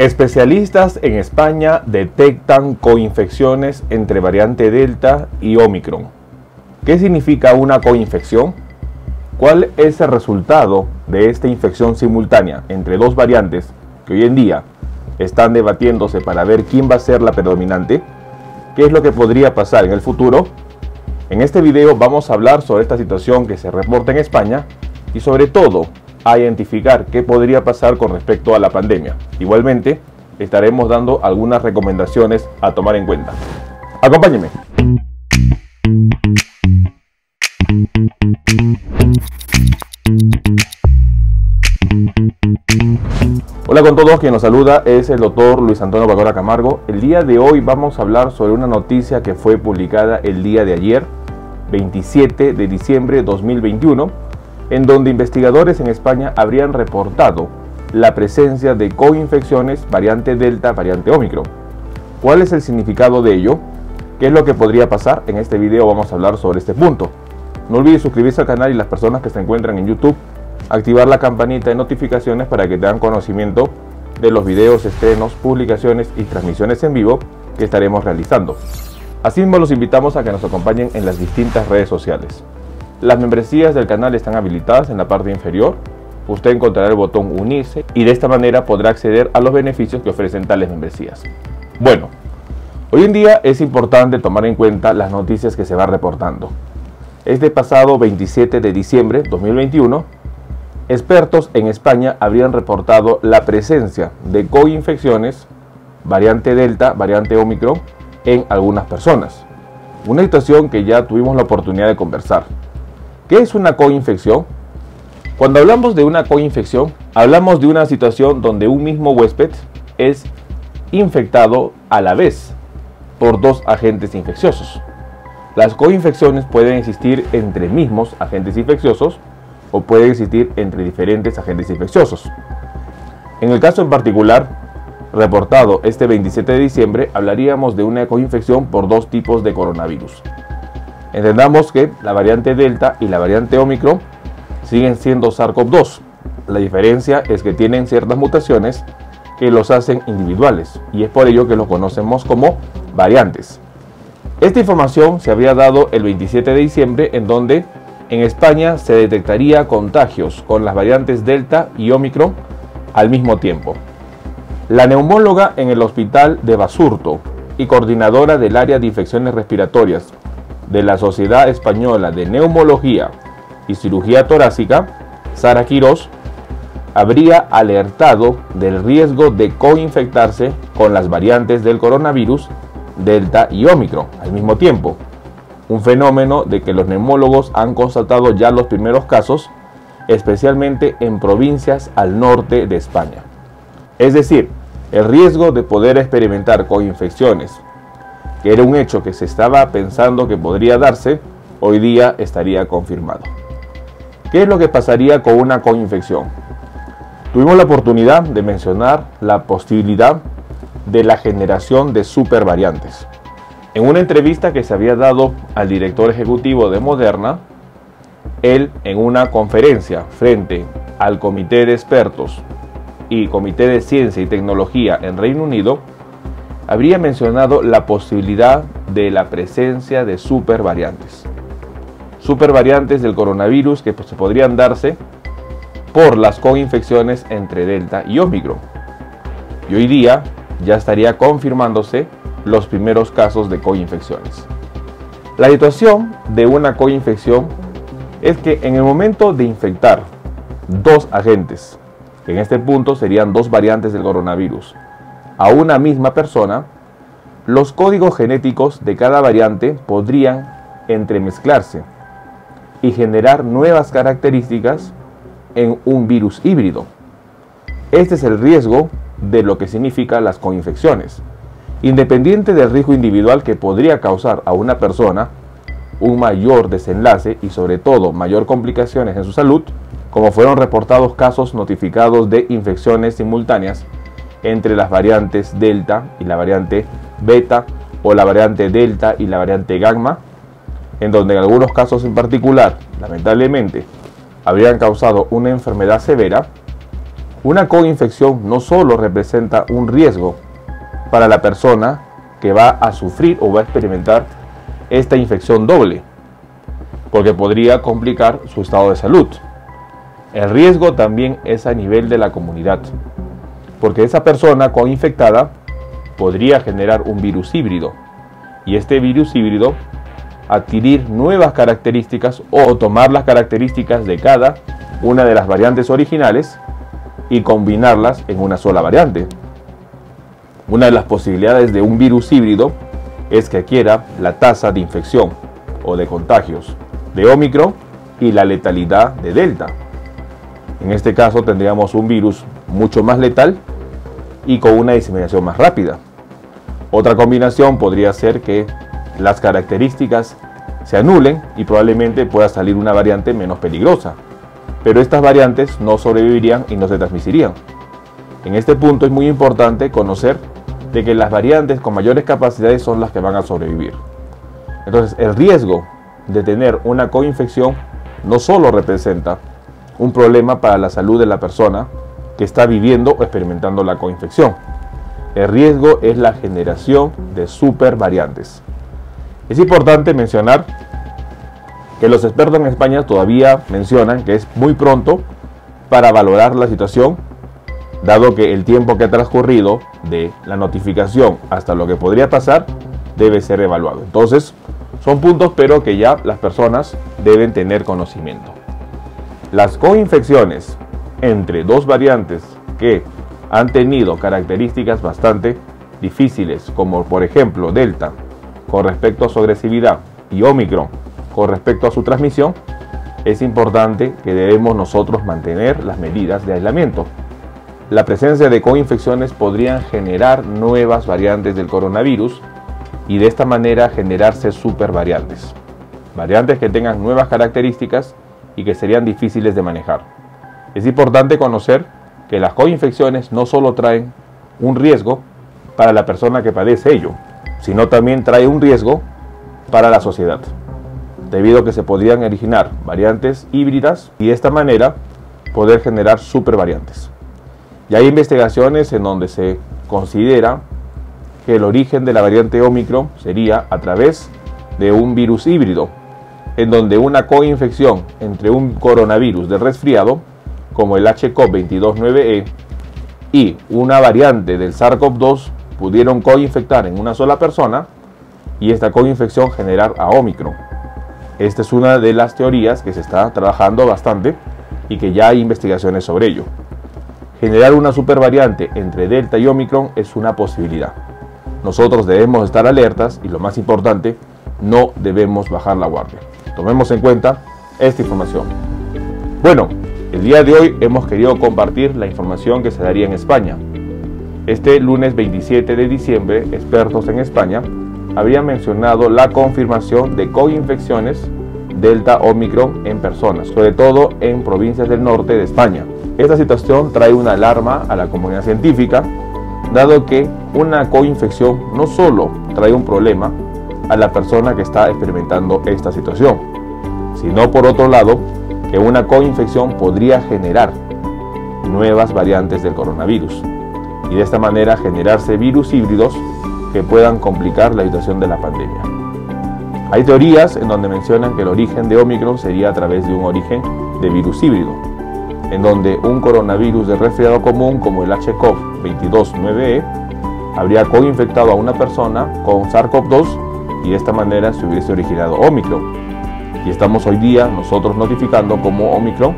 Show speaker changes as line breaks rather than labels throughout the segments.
Especialistas en España detectan coinfecciones entre variante Delta y Omicron. ¿Qué significa una coinfección? ¿Cuál es el resultado de esta infección simultánea entre dos variantes que hoy en día están debatiéndose para ver quién va a ser la predominante? ¿Qué es lo que podría pasar en el futuro? En este video vamos a hablar sobre esta situación que se reporta en España y sobre todo a identificar qué podría pasar con respecto a la pandemia. Igualmente, estaremos dando algunas recomendaciones a tomar en cuenta. Acompáñenme. Hola con todos, quien nos saluda es el doctor Luis Antonio Bacora Camargo. El día de hoy vamos a hablar sobre una noticia que fue publicada el día de ayer, 27 de diciembre de 2021 en donde investigadores en España habrían reportado la presencia de coinfecciones variante Delta, variante Omicron. ¿Cuál es el significado de ello? ¿Qué es lo que podría pasar? En este video vamos a hablar sobre este punto. No olvides suscribirse al canal y las personas que se encuentran en YouTube, activar la campanita de notificaciones para que tengan conocimiento de los videos, estrenos, publicaciones y transmisiones en vivo que estaremos realizando. Asimismo los invitamos a que nos acompañen en las distintas redes sociales. Las membresías del canal están habilitadas en la parte inferior. Usted encontrará el botón unirse y de esta manera podrá acceder a los beneficios que ofrecen tales membresías. Bueno, hoy en día es importante tomar en cuenta las noticias que se van reportando. Este pasado 27 de diciembre 2021, expertos en España habrían reportado la presencia de coinfecciones, variante Delta, variante Omicron, en algunas personas. Una situación que ya tuvimos la oportunidad de conversar. ¿Qué es una coinfección? Cuando hablamos de una coinfección, hablamos de una situación donde un mismo huésped es infectado a la vez por dos agentes infecciosos. Las coinfecciones pueden existir entre mismos agentes infecciosos o pueden existir entre diferentes agentes infecciosos. En el caso en particular, reportado este 27 de diciembre, hablaríamos de una coinfección por dos tipos de coronavirus. Entendamos que la variante Delta y la variante Omicron siguen siendo SARS-CoV-2. La diferencia es que tienen ciertas mutaciones que los hacen individuales y es por ello que los conocemos como variantes. Esta información se había dado el 27 de diciembre en donde en España se detectaría contagios con las variantes Delta y Omicron al mismo tiempo. La neumóloga en el hospital de Basurto y coordinadora del área de infecciones respiratorias de la Sociedad Española de Neumología y Cirugía Torácica, Sara Quirós, habría alertado del riesgo de coinfectarse con las variantes del coronavirus Delta y Omicron al mismo tiempo. Un fenómeno de que los neumólogos han constatado ya los primeros casos, especialmente en provincias al norte de España. Es decir, el riesgo de poder experimentar coinfecciones que era un hecho que se estaba pensando que podría darse, hoy día estaría confirmado. ¿Qué es lo que pasaría con una coinfección? Tuvimos la oportunidad de mencionar la posibilidad de la generación de supervariantes. En una entrevista que se había dado al director ejecutivo de Moderna, él en una conferencia frente al Comité de Expertos y Comité de Ciencia y Tecnología en Reino Unido, habría mencionado la posibilidad de la presencia de supervariantes. Supervariantes del coronavirus que pues, podrían darse por las coinfecciones entre Delta y Omicron. Y hoy día ya estaría confirmándose los primeros casos de coinfecciones. La situación de una coinfección es que en el momento de infectar dos agentes, que en este punto serían dos variantes del coronavirus, a una misma persona, los códigos genéticos de cada variante podrían entremezclarse y generar nuevas características en un virus híbrido. Este es el riesgo de lo que significan las coinfecciones. Independiente del riesgo individual que podría causar a una persona un mayor desenlace y sobre todo mayor complicaciones en su salud, como fueron reportados casos notificados de infecciones simultáneas entre las variantes Delta y la variante Beta o la variante Delta y la variante Gamma, en donde en algunos casos en particular, lamentablemente, habrían causado una enfermedad severa, Una coinfección no solo representa un riesgo para la persona que va a sufrir o va a experimentar esta infección doble, porque podría complicar su estado de salud. El riesgo también es a nivel de la comunidad, porque esa persona coinfectada podría generar un virus híbrido, y este virus híbrido adquirir nuevas características o tomar las características de cada una de las variantes originales y combinarlas en una sola variante. Una de las posibilidades de un virus híbrido es que adquiera la tasa de infección o de contagios de Omicron y la letalidad de Delta. En este caso tendríamos un virus mucho más letal y con una diseminación más rápida. Otra combinación podría ser que las características se anulen y probablemente pueda salir una variante menos peligrosa. Pero estas variantes no sobrevivirían y no se transmitirían. En este punto es muy importante conocer de que las variantes con mayores capacidades son las que van a sobrevivir. Entonces el riesgo de tener una coinfección no solo representa un problema para la salud de la persona que está viviendo o experimentando la coinfección. El riesgo es la generación de supervariantes. Es importante mencionar que los expertos en España todavía mencionan que es muy pronto para valorar la situación, dado que el tiempo que ha transcurrido de la notificación hasta lo que podría pasar debe ser evaluado. Entonces, son puntos pero que ya las personas deben tener conocimiento. Las coinfecciones entre dos variantes que han tenido características bastante difíciles, como por ejemplo Delta con respecto a su agresividad y Omicron con respecto a su transmisión, es importante que debemos nosotros mantener las medidas de aislamiento. La presencia de coinfecciones podrían generar nuevas variantes del coronavirus y de esta manera generarse supervariantes. Variantes que tengan nuevas características y que serían difíciles de manejar. Es importante conocer que las coinfecciones no solo traen un riesgo para la persona que padece ello, sino también trae un riesgo para la sociedad, debido a que se podrían originar variantes híbridas y de esta manera poder generar supervariantes. Y hay investigaciones en donde se considera que el origen de la variante Omicron sería a través de un virus híbrido, en donde una coinfección entre un coronavirus de resfriado, como el HCOV-229E, y una variante del SARS-CoV-2 pudieron coinfectar en una sola persona y esta coinfección generar a Omicron. Esta es una de las teorías que se está trabajando bastante y que ya hay investigaciones sobre ello. Generar una supervariante entre Delta y Omicron es una posibilidad. Nosotros debemos estar alertas y lo más importante, no debemos bajar la guardia. Tomemos en cuenta esta información. Bueno, el día de hoy hemos querido compartir la información que se daría en España. Este lunes 27 de diciembre, expertos en España habían mencionado la confirmación de coinfecciones Delta Omicron en personas, sobre todo en provincias del norte de España. Esta situación trae una alarma a la comunidad científica, dado que una coinfección no solo trae un problema a la persona que está experimentando esta situación, sino por otro lado que una coinfección podría generar nuevas variantes del coronavirus y de esta manera generarse virus híbridos que puedan complicar la situación de la pandemia. Hay teorías en donde mencionan que el origen de Omicron sería a través de un origen de virus híbrido, en donde un coronavirus de resfriado común como el HCOV-229E habría coinfectado a una persona con SARS-CoV-2 y de esta manera se hubiese originado Omicron. Y estamos hoy día nosotros notificando cómo Omicron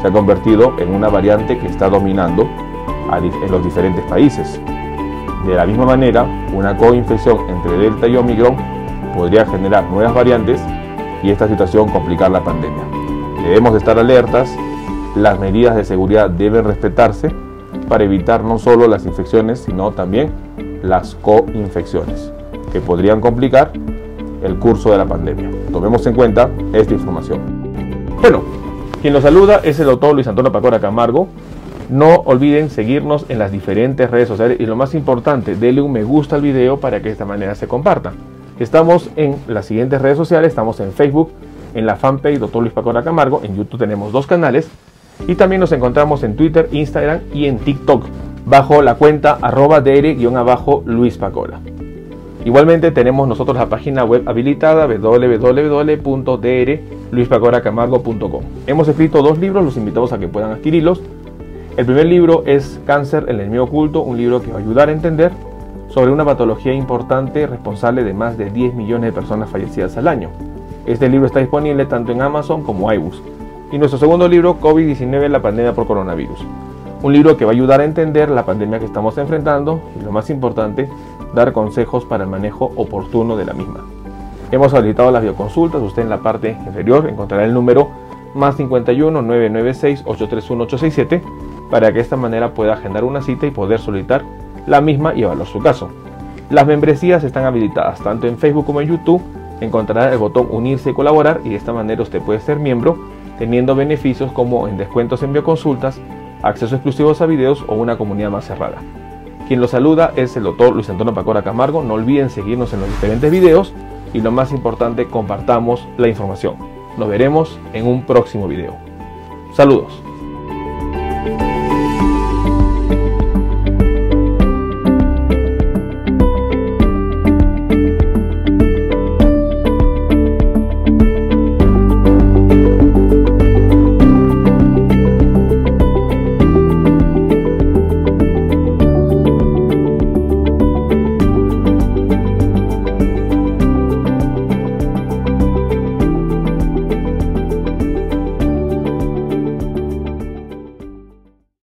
se ha convertido en una variante que está dominando en los diferentes países. De la misma manera, una coinfección entre Delta y Omicron podría generar nuevas variantes y esta situación complicar la pandemia. Debemos estar alertas, las medidas de seguridad deben respetarse para evitar no solo las infecciones, sino también las coinfecciones, que podrían complicar el curso de la pandemia. Tomemos en cuenta esta información. Bueno, quien lo saluda es el doctor Luis Antonio Pacora Camargo, no olviden seguirnos en las diferentes redes sociales y lo más importante, denle un me gusta al video para que de esta manera se comparta. Estamos en las siguientes redes sociales, estamos en Facebook, en la fanpage Dr. Luis Pacora Camargo, en YouTube tenemos dos canales Y también nos encontramos en Twitter, Instagram y en TikTok bajo la cuenta arroba abajo Luis Pacora. Igualmente tenemos nosotros la página web habilitada www.drluispacoracamargo.com. Hemos escrito dos libros, los invitamos a que puedan adquirirlos. El primer libro es Cáncer, el enemigo oculto, un libro que va a ayudar a entender sobre una patología importante responsable de más de 10 millones de personas fallecidas al año. Este libro está disponible tanto en Amazon como iBooks. Y nuestro segundo libro, COVID-19, la pandemia por coronavirus. Un libro que va a ayudar a entender la pandemia que estamos enfrentando y lo más importante, dar consejos para el manejo oportuno de la misma. Hemos habilitado las bioconsultas, usted en la parte inferior encontrará el número más 51 996 831 867 para que de esta manera pueda agendar una cita y poder solicitar la misma y evaluar su caso. Las membresías están habilitadas tanto en Facebook como en YouTube. Encontrará el botón unirse y colaborar y de esta manera usted puede ser miembro teniendo beneficios como en descuentos en bioconsultas, acceso exclusivos a videos o una comunidad más cerrada. Quien lo saluda es el doctor Luis Antonio Pacora Camargo. No olviden seguirnos en los diferentes videos y lo más importante, compartamos la información. Nos veremos en un próximo video. Saludos.